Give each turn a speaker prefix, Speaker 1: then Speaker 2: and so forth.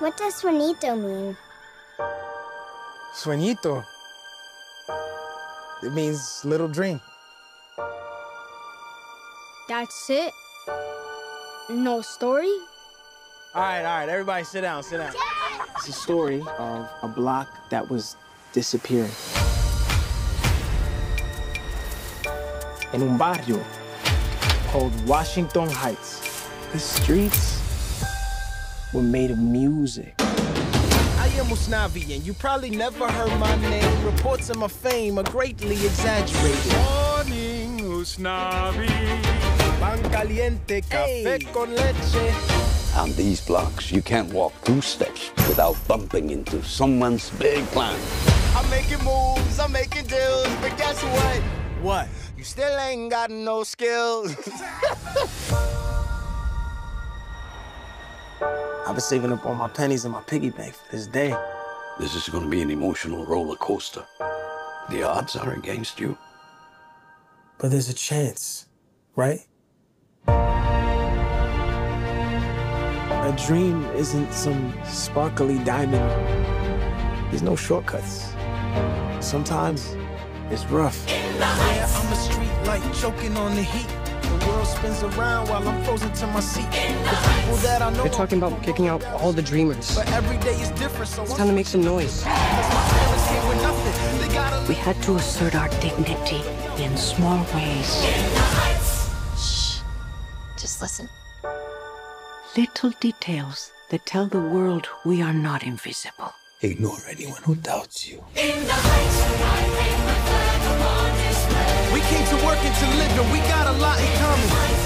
Speaker 1: What does sueñito mean?
Speaker 2: Sueñito. It means little dream.
Speaker 1: That's it? No story?
Speaker 2: All right, all right, everybody sit down, sit down.
Speaker 3: It's a story of a block that was disappearing. In un barrio called Washington Heights, the streets were made of music.
Speaker 4: I am Usnavi, and you probably never heard my name. Reports of my fame are greatly exaggerated.
Speaker 5: Morning, Usnavi.
Speaker 4: Pan caliente, café con leche.
Speaker 6: On these blocks, you can't walk two steps without bumping into someone's big plan.
Speaker 4: I'm making moves, I'm making deals, but guess what? What? You still ain't got no skills.
Speaker 3: I've been saving up all my pennies in my piggy bank for this day.
Speaker 6: This is going to be an emotional roller coaster. The odds are against you.
Speaker 3: But there's a chance, right? A dream isn't some sparkly diamond. There's no shortcuts. Sometimes it's rough.
Speaker 4: Yeah, I'm a street light choking on the heat. The world spins around while I'm frozen to my seat. The people that I know
Speaker 7: They're talking about kicking out all the dreamers.
Speaker 4: But every day is different, so
Speaker 7: It's time to make some noise.
Speaker 8: We had to assert our dignity in small ways.
Speaker 9: Shh. Just listen.
Speaker 8: Little details that tell the world we are not invisible.
Speaker 6: Ignore anyone who doubts you.
Speaker 4: We came to work and to live, and we got a lot in common.